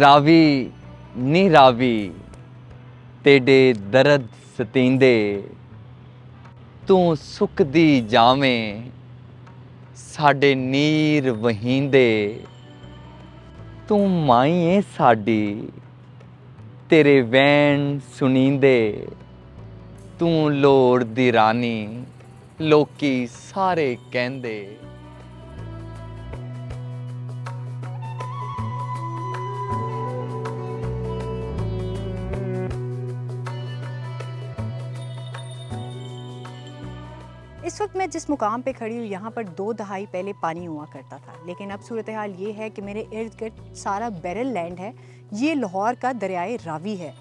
ਰਾਵੀ, ਨੀ ਰਾਵੀ, ਤੇਡੇ ਦਰਦ ਸਤੀਂਦੇ। ਤੂੰ ਸੁੱਕਦੀ ਜਾਵੇਂ, ਸਾਡੇ ਨੀਰ ਵਹੀਂਦੇ। ਤੂੰ ਮਾਈ ਏ ਸਾਡੀ, ਤੇਰੇ ਵੈਣ ਸੁਣੀਂਦੇ। ਤੂੰ ਲੋੜ ਦੀ ਰਾਣੀ, ਲੋਕੀ ਸਾਰੇ ਕਹਿੰਦੇ। اس وقت میں جس مقام پہ کھڑی ہوں، یہاں پر دو دہائی پہلے پانی ہوا کرتا تھا۔ لیکن اب صورتحال یہ ہے کہ میرے ارد گرد سارا بیرل لینڈ ہے۔ یہ لاہور کا دریائے راوی ہے۔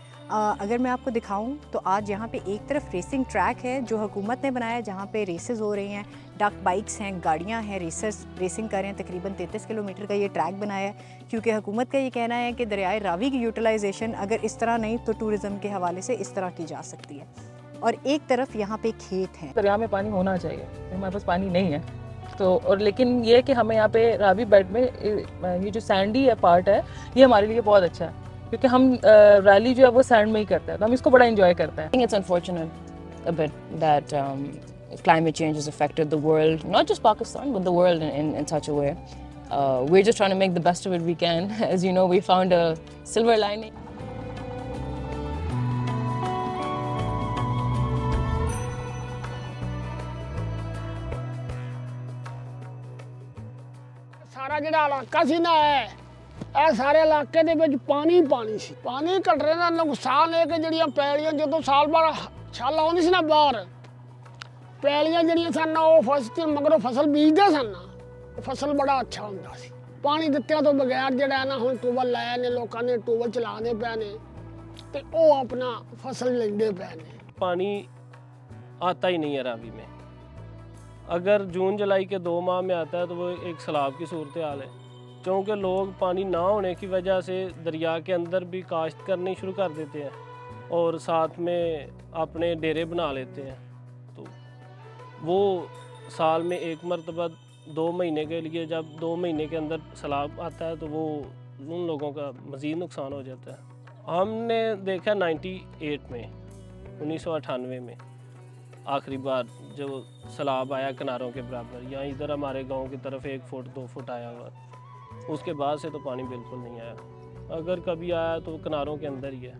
اگر میں آپ کو دکھاؤں تو آج یہاں پہ ایک طرف ریسنگ ٹریک ہے جو حکومت نے بنایا، جہاں پہ ریسز ہو رہی ہیں۔ ڈاک بائکس ہیں، گاڑیاں ہیں ریسرز ریسنگ کر رہے ہیں۔ تقریباً تینتیس کلومیٹر کا یہ ٹریک بنایا ہے۔ کیونکہ حکومت کا یہ کہنا ہے کہ دریائے راوی کی یوٹیلائزیشن اگر اس طرح نہیں تو ٹورزم کے حوالے سے اس طرح کی جا سکتی ہے۔ اور ایک طرف یہاں پہ کھیت ہیں دریا میں پانی ہونا چاہیے ہمارے پاس پانی نہیں ہے تو اور لیکن یہ کہ ہمیں یہاں پہ رابی بیڈ میں یہ جو سینڈی ہے پارٹ ہے یہ ہمارے لیے بہت اچھا ہے کیونکہ ہم ریلی جو ہے وہ سینڈ میں ہی کرتے ہیں تو ہم اس کو بڑا انجوائے کرتے ہیں it's unfortunate but that climate change is affected the world not just Pakistan but the world in, in, in such a way. Uh, we're just trying to make the best of it we can. As you know, we. ਸਾਡਾ ਜਿਹੜਾ ਇਲਾਕਾ ਸੀ ਨਾ ਇਹ ਸਾਰੇ ਇਲਾਕੇ ਦੇ ਵਿੱਚ ਪਾਣੀ ਪਾਣੀ ਸੀ। ਪਾਣੀ ਘਟਰੇ ਦਾ ਨੁਕਸਾਨ ਇਹ ਕਿ ਜਿਹੜੀਆਂ ਪੈਲੀਆਂ ਜਦੋਂ ਸਾਲ ਬਾਅਦ ਛਾਲ ਆਉਂਦੀ ਸੀ ਨਾ ਬਾਹਰ, ਪੈਲੀਆਂ ਜਿਹੜੀਆਂ ਸਨ ਉਹ ਫਸਲ ਮਗਰੋਂ ਫਸਲ ਬੀਜਦੇ ਸਨ ਫਸਲ ਬੜਾ ਅੱਛਾ ਹੁੰਦਾ ਸੀ। ਪਾਣੀ ਦਿੱਤਿਆਂ ਤੋਂ ਬਗੈਰ ਜਿਹੜਾ ਨਾ, ਹੁਣ ਟੂਬਲ ਲਾਇਆ ਨੇ, ਲੋਕਾਂ ਨੇ ਟੂਬਲ ਚਲਾਉਂਦੇ ਪਏ ਨੇ ਤੇ ਉਹ ਆਪਣਾ ਫਸਲ ਲੈਂਦੇ ਪਏ ਨੇ। ਪਾਣੀ ਆਤਾ ਹੀ ਨਹੀਂ ਹੈ ਰਾਵੀ ਮੇ। اگر جون جولائی کے دو ماہ میں آتا ہے تو وہ ایک سیلاب کی صورتحال ہے۔ کیونکہ لوگ پانی نہ ہونے کی وجہ سے دریا کے اندر بھی کاشت کرنی شروع کر دیتے ہیں اور ساتھ میں اپنے ڈیرے بنا لیتے ہیں۔ تو وہ سال میں ایک مرتبہ دو مہینے کے لیے جب دو مہینے کے اندر سیلاب آتا ہے تو وہ ان لوگوں کا مزید نقصان ہو جاتا ہے۔ ہم نے دیکھا نائنٹی ایٹ میں، انیس سو اٹھانوے میں۔ آخری بار جو سلاب آیا کناروں کے برابر یا ادھر ہمارے گاؤں کی طرف ایک فٹ دو فٹ آیا ہوا۔ اس کے بعد سے تو پانی بالکل نہیں آیا۔ اگر کبھی آیا تو کناروں کے اندر ہی ہے۔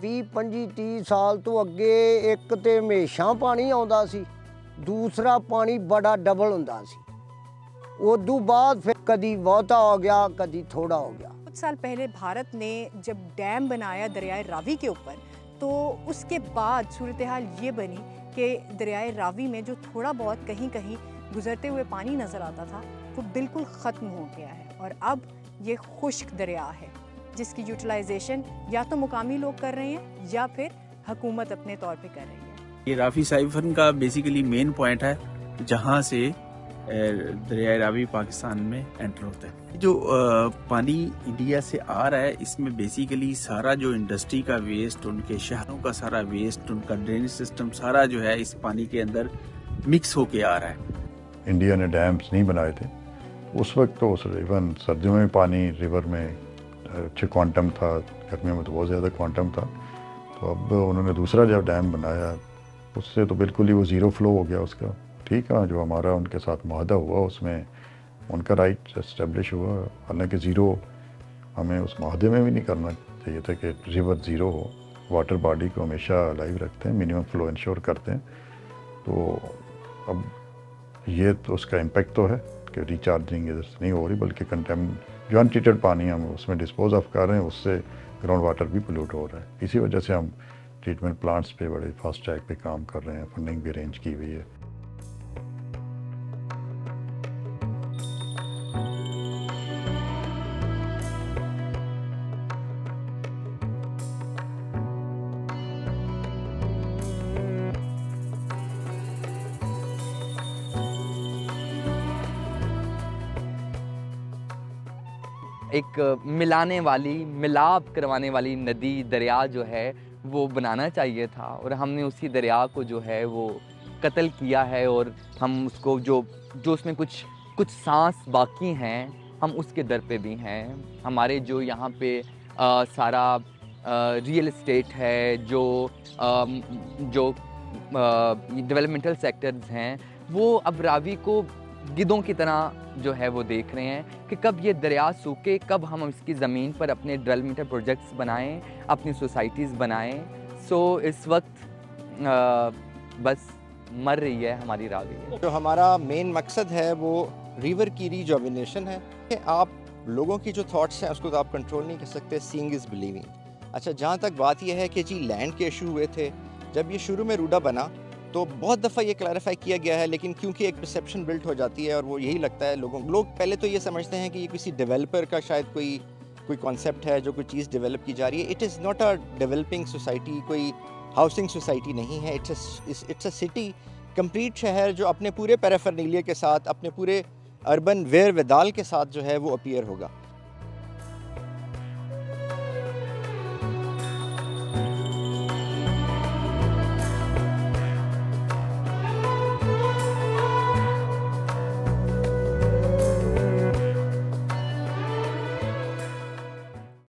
ਵੀਹ 25 30 ਸਾਲ ਤੋਂ ਅੱਗੇ ਇੱਕ ਤੇ ਹਮੇਸ਼ਾ ਪਾਣੀ ਆਉਂਦਾ ਸੀ ਦੂਸਰਾ ਪਾਣੀ ਬੜਾ ਡਬਲ ਹੁੰਦਾ ਸੀ ਉਦੋਂ بعد پھر ਕਦੀ بہتا ہو گیا ਕਦੀ تھوڑا ہو گیا۔ کچھ سال پہلے بھارت نے جب ڈیم بنایا دریائے راوی کے اوپر تو اس کے بعد صورتحال یہ بنی کہ دریائے راوی میں جو تھوڑا بہت کہیں کہیں گزرتے ہوئے پانی نظر آتا تھا، وہ بالکل ختم ہو گیا ہے اور اب یہ خشک دریا ہے، جس کی یوٹیلائزیشن یا تو مقامی لوگ کر رہے ہیں یا پھر حکومت اپنے طور پہ کر رہی ہے۔ یہ رافی سائفن کا بیسیکلی مین پوائنٹ ہے، جہاں سے دریائے راوی، پاکستان میں انٹر ہوتا ہے۔ جو پانی انڈیا سے آ رہا ہے، اس میں بیسیکلی سارا جو انڈسٹری کا ویسٹ ان کے شہروں کا سارا ویسٹ ان کا ڈرینج سسٹم سارا جو ہے، اس پانی کے اندر مکس ہو کے آ رہا ہے۔ انڈیا نے ڈیمز نہیں بنائے تھے۔ اس وقت تو ایون سردیوں میں پانی ریور میں اچھے کوانٹم تھا، گرمیوں میں تو بہت زیادہ کوانٹم تھا۔ تو اب انہوں نے دوسرا جب ڈیم بنایا، اس سے تو بالکل ہی وہ زیرو فلو ہو گیا اس کا۔ ٹھیک ہے، جو ہمارا ان کے ساتھ معاہدہ ہوا، اس میں ان کا رائٹ اسٹیبلش ہوا۔ حالانکہ زیرو ہمیں اس معاہدے میں بھی نہیں کرنا چاہیے تھا کہ ریور زیرو ہو۔ واٹر باڈی کو ہمیشہ لائیو رکھتے ہیں منیمم فلو انشور کرتے ہیں۔ تو اب یہ تو اس کا امپیکٹ تو ہے کہ ریچارجنگ ادھر سے نہیں ہو رہی، بلکہ کنٹیم جو انٹریٹڈ پانی ہم اس میں ڈسپوز آف کر رہے ہیں، اس سے گراؤنڈ واٹر بھی پلیوٹ ہو رہا ہے۔ اسی وجہ سے ہم ٹریٹمنٹ پلانٹس پہ، بڑے فاسٹ ٹریک پہ کام کر رہے ہیں فنڈنگ بھی ارینج کی ہوئی ہے۔ ایک ملانے والی ملاب کروانے والی ندی دریا جو ہے وہ بنانا چاہیے تھا۔ اور ہم نے اسی دریا کو جو ہے وہ قتل کیا ہے۔ اور ہم اس کو جو جو اس میں کچھ کچھ سانس باقی ہیں ہم اس کے در پہ بھی ہیں۔ ہمارے جو یہاں پہ آ, سارا ریئل اسٹیٹ ہے جو آ, جو ڈیولپمنٹل سیکٹرز ہیں وہ اب راوی کو گدوں کی طرح جو ہے وہ دیکھ رہے ہیں کہ کب یہ دریا سوکھے، کب ہم اس کی زمین پر اپنے ڈرل میٹر پروجیکٹس بنائیں، اپنی سوسائٹیز بنائیں۔ سو اس وقت بس مر رہی ہے ہماری راوی ہے۔ جو ہمارا مین مقصد ہے وہ ریور کی ریجوبینیشن ہے کہ آپ لوگوں کی جو تھاٹس ہیں اس کو تو آپ کنٹرول نہیں کر سکتے سینگ از بلیونگ اچھا جہاں تک بات یہ ہے کہ جی لینڈ کے ایشو ہوئے تھے، جب یہ شروع میں روڈا بنا تو بہت دفعہ یہ کلیریفائی کیا گیا ہے، لیکن کیونکہ ایک پرسیپشن بلٹ ہو جاتی ہے اور وہ یہی لگتا ہے لوگوں لوگ پہلے تو یہ سمجھتے ہیں کہ یہ کسی ڈیولپر کا شاید کوئی کوئی کانسیپٹ ہے جو کوئی چیز ڈیولپ کی جا رہی ہے۔ It is not a developing society کوئی ہاؤسنگ سوسائٹی نہیں ہے۔ اٹس اے سٹی کمپلیٹ شہر جو اپنے پورے پیرافرنیلیا کے ساتھ، اپنے پورے اربن ویئر ودال کے ساتھ جو ہے وہ اپیئر ہوگا۔